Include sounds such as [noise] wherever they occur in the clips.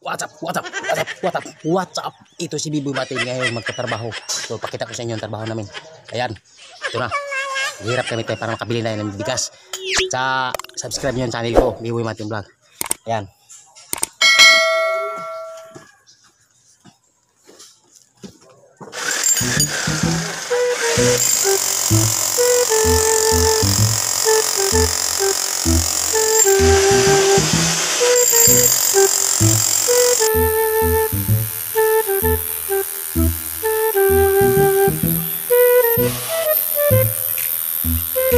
What's up? What's up? What's up? What's up? What's up? Ito si Biboy Matin ngayon magtatrabaho. So, pakita ko sa inyo ang trabaho namin. Ayan. Ito na. Hirap kami tayo para makabili na ng bigas. Sa subscribe nyo yung channel ko, Biboy Matin Vlog. Ayan.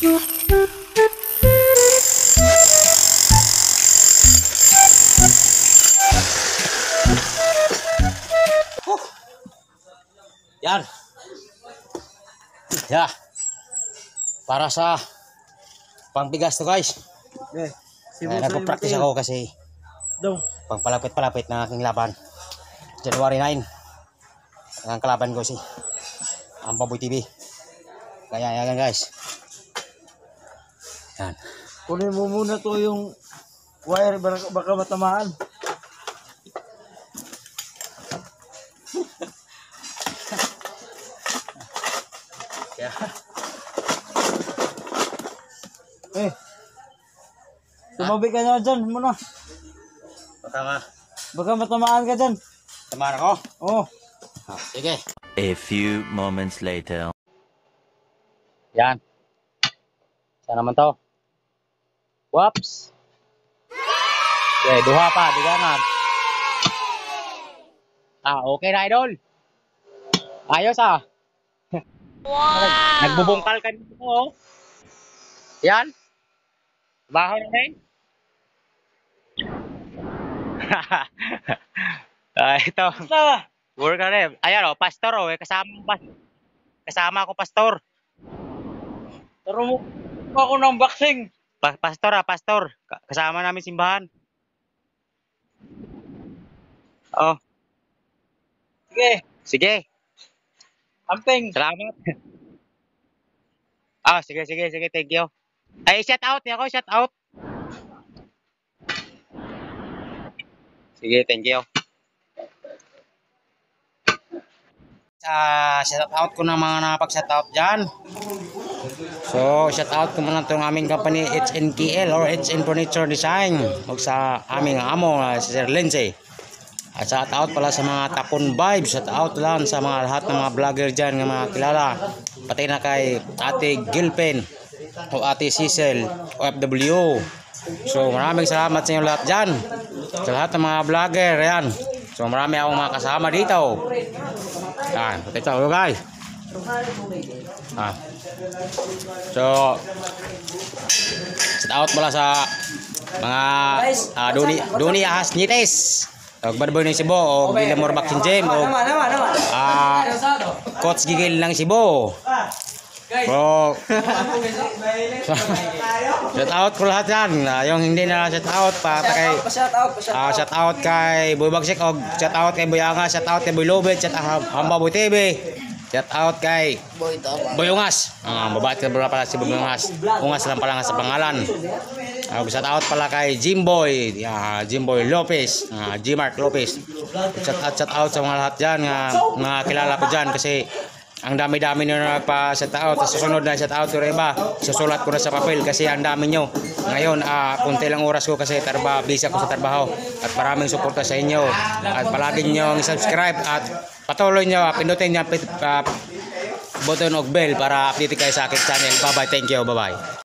Yan. Ya. Para sa pangbigas to guys. Eh, si Eh, Ay ako kasi Daw. pang palapit-palapit na aking laban. January 9. Ang kalaban ko si ang Baboy TV. Kaya yan guys. Yan. Kunin mo muna to yung wire baka, baka matamaan. Kaya, [laughs] Eh. Tumabi ka na dyan muna. baka nga. Baka matamaan ka dyan. Tamahan ako. Oh. Ah, sige. A few moments later. Yan. Saan naman to? Whoops. Okay, duha pa, di ganun. Ah, okay na idol. Ayos ah. Wow. Nagbubungkal ka dito oh. Yan. Baho na rin. [laughs] ah, ito. Sa. Work na rin. Ayan oh, pastor oh. eh, Kasama, pas- kasama ako pastor. Taro mo ako ng boxing. Pa- pastor ah, pastor. Ka- Kasama namin simbahan. Oh, Sige. sige. Amping. Salamat. [laughs] Ah, sige, sige, sige. Thank you. Ay, shout out niya ako, shout out. Sige, thank you. Ah, shout out ko ng mga nakapag-shout out dyan. So, shout out ko muna itong aming company HNKL or HN Furniture Design. Huwag sa aming amo, ah, si Sir Lindsay. At shout out pala sa mga Tapon Vibes. Shout out lang sa mga lahat ng mga vlogger dyan ng mga kilala. Pati na kay Ate Gilpen o Ate Cecil OFW. So maraming salamat sa inyo lahat dyan. Sa lahat ng mga vlogger. Yan. So marami akong mga kasama dito. Yan. Ito guys. Ah. So shout out pala sa mga ah, Duni Duni Ahas Nites. Og barboy ng Cebu o Guillermo Baksin Jim o ah Coach Gigil ng Cebu. Bro. [laughs] shout out ko lahat yan. Ah, yung hindi na shout out pa kay Pa-shout out, pa-shout Ah, shout out kay Boy Bagsik og shout out kay Boy Anga, shout out kay Boy Lobet, shout out Hamba Boy TV. Shout out kay Boy Ungas. Ah, babae ka pala si Boy Ungas. Ungas lang pala nga sa pangalan. Ah, shout out pala kay Jimboy, ah, Jimboy Lopez, ah, Gmark Lopez. Shout out, shout out sa mga lahat dyan, nga, mga kilala ko dyan kasi ang dami-dami nyo na nagpa-shout out. Sa susunod na shout out rin iba, susulat ko na sa papel kasi ang dami nyo. Ngayon, ah, kunti lang oras ko kasi tarba, busy ako sa trabaho. At maraming suporta sa inyo. At palagi nyo subscribe at patuloy nyo, ah, pindutin nyo ah, button of bell para update kayo sa aking channel. Bye-bye, thank you, bye-bye.